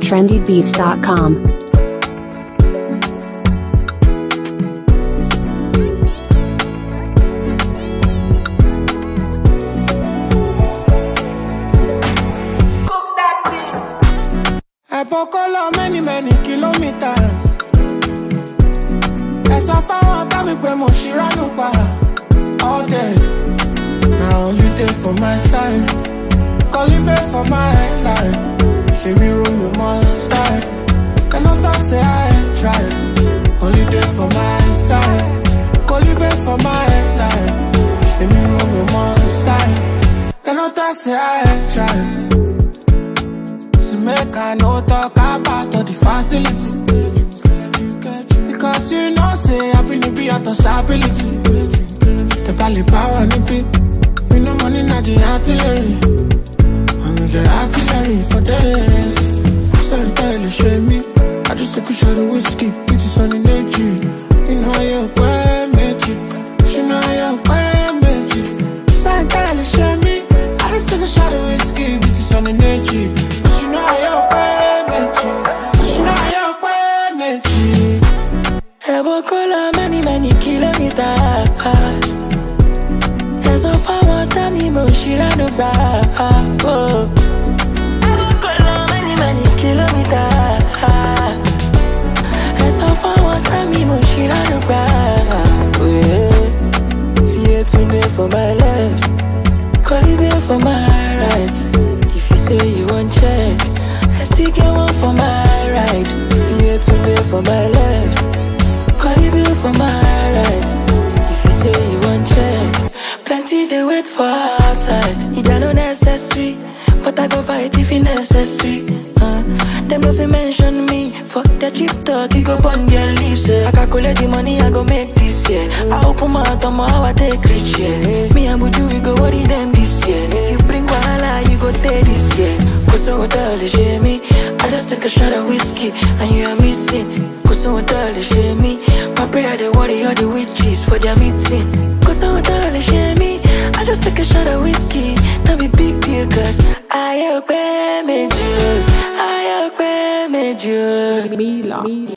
trendybeats.com. kó lọ many many kilometers. ẹ sọ fáwọn ọ̀tá mi pé mo ṣìránù pa all day. Day for my side. Kọ́líbẹ̀ for my headline ṣe me ro mi mọ́ style. ẹnu tó ṣe I try only day for my side. Kọ́líbẹ̀ for my headline ṣe me ro mi mọ́ style. ẹnu tó ṣe I try. So make I no talk about all the facility. Because you know say I bring it be of stability. The bally power ni be the artillery we get artillery for days. So you tell you shame me I just took a shot of whiskey. It is on mo ṣìránù gbà. Ẹ̀bùn kó lọ many many kilometers. Ẹ̀sọ́ fáwọn tá mi mo ṣìránù gbà. See a Tunde for my left, Colibia for my right. If you say you want check, I still get one for my right. See a Tunde for my left. Colibia for my right. If you say you want check, plenty they wait for but I go fight if it necessary. Uh, them no fi mention me for that cheap talk. You go burn their lips. Yeah. I calculate the money I go make this year. I open my mouth, I'm how I take rich yeah. Me and Buju we go worry them this year. If you bring wahala, you go take this year. Cause I the shame me. I just take a shot of whiskey and you are missing. Cause I the shame me. My prayer they worry all the witches for their meeting. Cause I the shame me. I hope